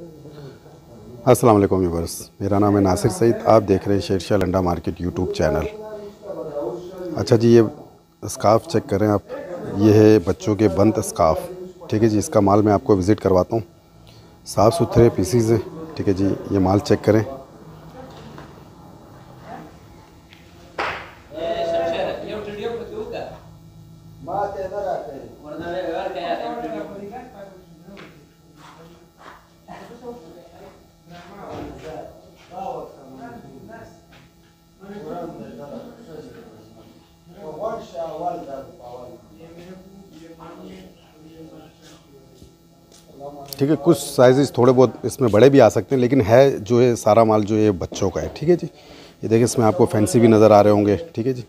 अस्सलाम वालेकुम व्यूवर्स मेरा नाम है नासिर सईद आप देख रहे हैं Shershah Landa market YouTube channel. अच्छा जी ये स्काफ चेक करें आप ये है बच्चों के बंद स्काफ ठीक है जी इसका माल मैं आपको विज़िट करवाता हूँ। साफ़ सुथरे पीसीज हैं ठीक है जी ये माल चेक करें। ठीक है, कुछ साइजेस थोड़े बहुत इसमें बड़े भी आ सकते हैं, लेकिन है जो है सारा माल जो है बच्चों का है, ठीक है जी? ये देखिए इसमें आपको फैंसी भी नज़र आ रहे होंगे, ठीक है जी?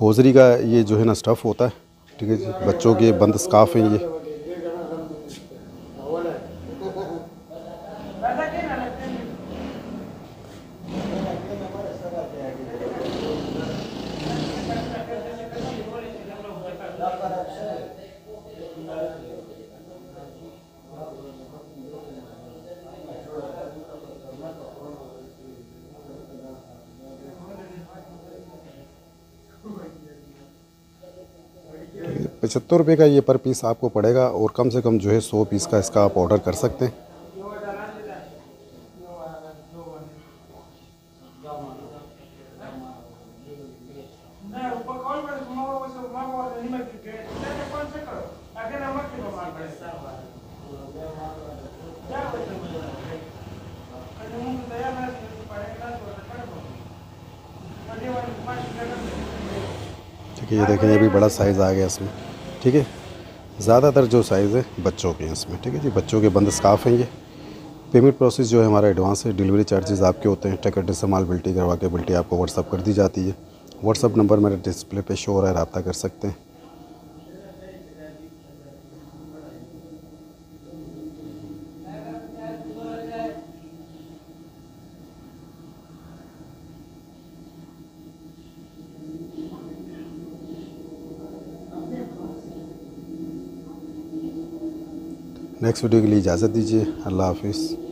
होजरी का ये जो है ना स्टफ़ होता है, ठीक है जी? बच्चों के बंद स्काफ हैं ये। पचहत्तर रुपये का ये पर पीस आपको पड़ेगा और कम से कम जो है सौ पीस का इसका आप ऑर्डर कर सकते हैं। ठीक है, ये देखें, ये भी बड़ा साइज़ आ गया इसमें। ठीक है? ज़्यादातर जो साइज़ है, बच्चों के हैं इसमें। ठीक है जी? बच्चों के बंद स्काफ हैं ये। पेमेंट प्रोसेस जो है हमारा एडवांस है। डिलीवरी चार्जेस आपके होते हैं। टिकट इस्तेमाल बिल्टी करवा के बिल्टी आपको व्हाट्सअप कर दी जाती है। व्हाट्सअप नंबर मेरे डिस्प्ले पे शो हो रहा है रबा कर सकते हैं। नेक्स्ट वीडियो के लिए इजाज़त दीजिए। अल्लाह हाफिज़।